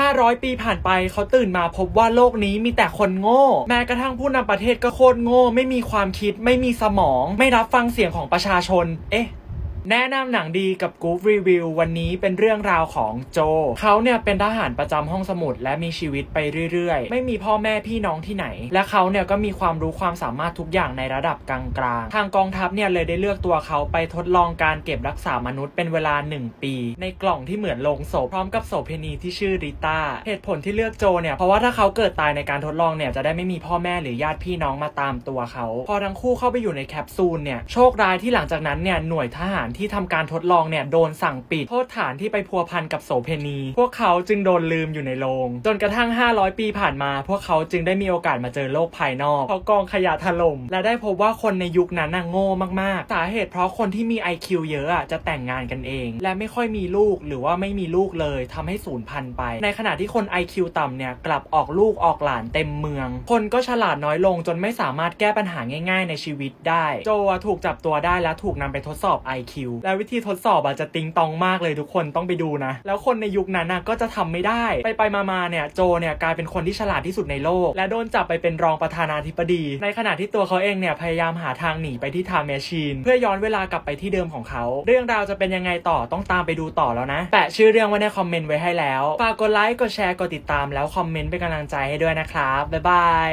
500 ปีผ่านไปเขาตื่นมาพบว่าโลกนี้มีแต่คนโง่ แม้กระทั่งผู้นำประเทศก็โคตรโง่ ไม่มีความคิดไม่มีสมอง ไม่รับฟังเสียงของประชาชน เอ๊ะ แนะนำหนังดีกับกู๊ r รีวิววันนี้เป็นเรื่องราวของโจ เขาเนี่ยเป็นทหารประจำห้องสมุดและมีชีวิตไปเรื่อยๆ ไม่มีพ่อแม่พี่น้องที่ไหน และเขาเนี่ยก็มีความรู้ความสามารถทุกอย่างในระดับกลางๆ ทางกองทัพเนี่ยเลยได้เลือกตัวเขาไปทดลองการเก็บรักษามนุษย์เป็นเวลา 1 ปี ในกล่องที่เหมือนโลงศพพร้อมกับโสเพณีที่ชื่อริต้าเหตุผลที่เลือกโจเนี่ยเพราะว่าถ้าเขาเกิดตายในการทดลองเนี่ยจะได้ไม่มีพ่อแม่หรือญาติพี่น้องมาตามตัวเขา พอทั้งคู่เข้าไปอยู่ในแคปซูลเนี่ยโชคร้ายที่หลังจากนั้นเนี่ยหน่วยทหารที่ทำการทดลองเนี่ยโดนสั่งปิด โทษฐานที่ไปพัวพันกับโสเพณี พวกเขาจึงโดนลืมอยู่ในโรงจนกระทั่ง 500 ปีผ่านมา พวกเขาจึงได้มีโอกาสมาเจอโลกภายนอกเพราะกองขยะถล่มและได้พบว่าคนในยุคนั้นน่ะโง่มากๆ สาเหตุเพราะคนที่มี IQ เยอะอะจะแต่งงานกันเอง และไม่ค่อยมีลูกหรือว่าไม่มีลูกเลยทำให้สูญพันธุ์ไป ในขณะที่คน IQ ต่ำเนี่ยกลับออกลูกออกหลานเต็มเมือง คนก็ฉลาดน้อยลงจนไม่สามารถแก้ปัญหาง่าย ๆ ในชีวิตได้ โจถูกจับตัวได้และถูกนำไปทดสอบ IQ และวิธีทดสอบอะจะติงตองมากเลยทุกคนต้องไปดูนะ แล้วคนในยุคนั้นน่ะก็จะทำไม่ได้ ไปไปมาๆเนี่ยโจเนี่ยกลายเป็นคนที่ฉลาดที่สุดในโลก และโดนจับไปเป็นรองประธานาธิบดี ในขณะที่ตัวเขาเองเนี่ยพยายามหาทางหนีไปที่ time machine เพื่อย้อนเวลากลับไปที่เดิมของเขา เรื่องราวจะเป็นยังไงต่อต้องตามไปดูต่อแล้วนะ แปะชื่อเรื่องไว้ในคอมเมนต์ไว้ให้แล้ว ฝากกดไลค์ กดแชร์ กดติดตามแล้วคอมเมนต์เป็นกำลังใจให้ด้วยนะครับ byeบาย